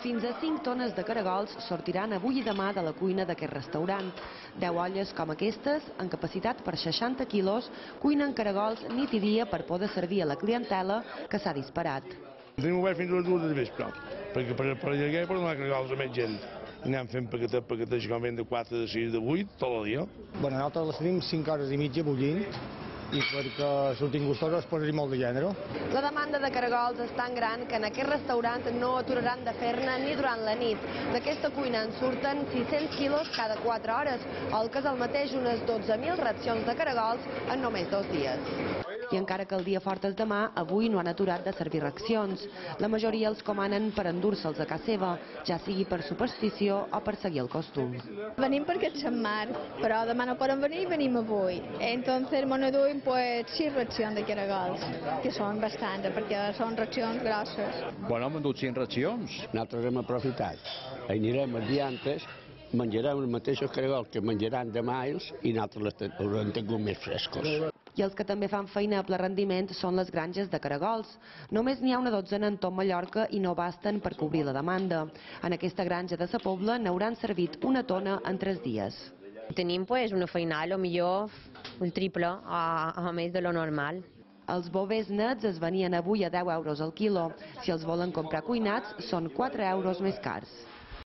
Fins a 5 tones de caragols sortiran avui i demà de la cuina d'aquest restaurant. 10 olles com aquestes, amb capacitat per 60 quilos, cuinen caragols nit i dia per poder servir a la clientela que s'ha disparat. Tenim obert fins a les dues de vespre, perquè per, per allargar i per donar caragols a més gent. I anem fent paquetet, paquetet, com de 4, de 6, de 8, tot el dia. Bueno, nosaltres les tenim 5 hores i mitja bullint i perquè surtin gustosos posa-hi molt de gènere. La demanda de caragols és tan gran que en aquest restaurant no aturaran de fer-ne ni durant la nit. D'aquesta cuina en surten 600 quilos cada 4 hores, el que és el mateix unes 12.000 racions de caragols en només dos dies. I encara que el dia fort és demà, avui no han aturat de servir racions. La majoria els comanen per endur-se'ls a casa seva, ja sigui per superstició o per seguir el costum. Venim perquè és Sant Marc, però demà no poden venir i venim avui. Entonces me duim pues sis racions de caragols, que són bastants, perquè són racions grosses. Bueno, hem endut cinc racions. Nosaltres hem aprofitat. Anirem els diantes, menjarem els mateixos caragols que menjaran demà ells i nosaltres els haurem tingut més frescos. I els que també fan feina a ple rendiment són les granges de caragols. Només n'hi ha una dotzena en tot Mallorca i no basten per cobrir la demanda. En aquesta granja de Sa Pobla n'hauran servit una tona en tres dies. Tenim pues, una feinada, millor un triple a, a més de lo normal. Els bovers nets es venien avui a 10 euros al quilo. Si els volen comprar cuinats, són 4 euros més cars.